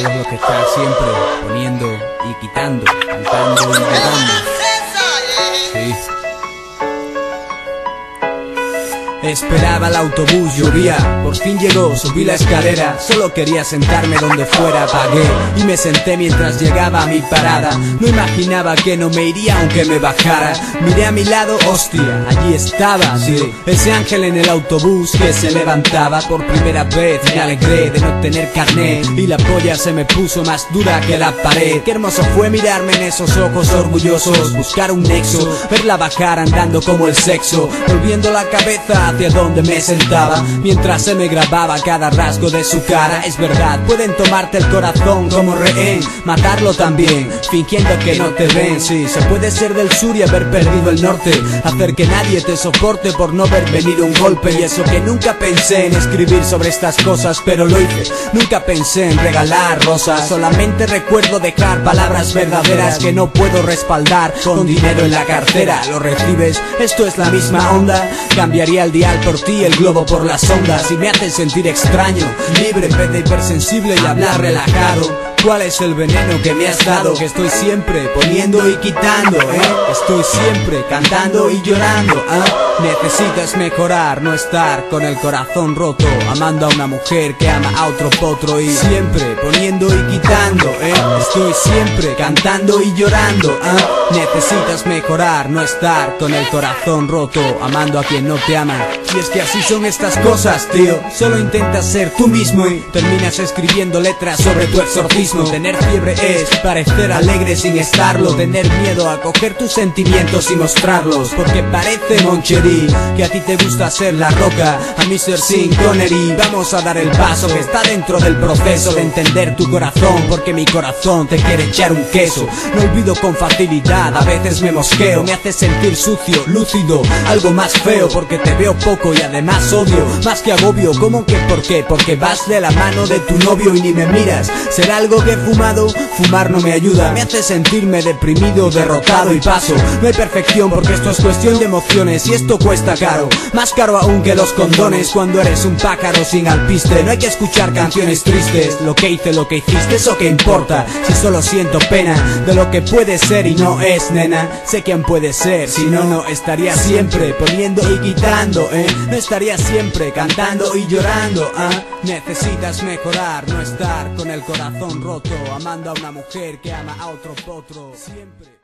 ellos los que están siempre poniendo y quitando, cantando. y Esperaba el autobús, llovía, por fin llegó, subí la escalera, solo quería sentarme donde fuera, pagué y me senté mientras llegaba a mi parada. No imaginaba que no me iría aunque me bajara. Miré a mi lado, hostia, allí estaba, ese ángel en el autobús que se levantaba por primera vez. Me alegré de no tener carnet y la polla se me puso más dura que la pared. Qué hermoso fue mirarme en esos ojos orgullosos, buscar un nexo, verla bajar andando como el sexo, volviendo la cabeza donde me sentaba Mientras se me grababa cada rasgo de su cara. Es verdad, pueden tomarte el corazón como rehén Matarlo también, fingiendo que no te ven. Sí, se puede ser del sur y haber perdido el norte Hacer que nadie te soporte por no ver venir un golpe. Y eso que nunca pensé en escribir sobre estas cosas Pero lo hice, nunca pensé en regalar rosas Solamente recuerdo dejar palabras verdaderas Que no puedo respaldar. Con dinero en la cartera Lo recibes, esto es la misma onda. Cambiaría el día por ti, el globo por las ondas y me hace sentir extraño, libre en hipersensible y hablar relajado. ¿Cuál es el veneno que me has dado? Que estoy siempre poniendo y quitando, ¿eh? Estoy siempre cantando y llorando, ¿ah? Necesitas mejorar, no estar con el corazón roto Amando a una mujer que ama a otro potro Y siempre poniendo ¿eh? Estoy siempre cantando y llorando, ¿ah? Necesitas mejorar, no estar con el corazón roto Amando a quien no te ama. Y es que así son estas cosas, tío. Solo intentas ser tú mismo y terminas escribiendo letras sobre tu exorcismo. Tener fiebre es parecer alegre sin estarlo Tener miedo a coger tus sentimientos y mostrarlos. Porque parece Moncherí que a ti te gusta ser la roca A mí ser sin Connery. Vamos a dar el paso que está dentro del proceso De entender tu corazón Porque mi corazón te quiere echar un queso. No olvido con facilidad, a veces me mosqueo. Me hace sentir sucio, lúcido, algo más feo Porque te veo poco y además odio. Más que agobio, ¿cómo que por qué? Porque vas de la mano de tu novio y ni me miras. Será algo que he fumado, fumar no me ayuda. Me hace sentirme deprimido, derrotado y paso. No hay perfección porque esto es cuestión de emociones Y esto cuesta caro, más caro aún que los condones Cuando eres un pájaro sin alpiste. No hay que escuchar canciones tristes. Lo que hice, lo que hiciste, eso que importa. Si solo siento pena de lo que puede ser y no es, nena. Sé quién puede ser, si no, no estaría siempre Poniendo y quitando, eh No estaría siempre cantando y llorando, ah Necesitas mejorar, no estar con el corazón roto Amando a mujer que ama a otro potro Siempre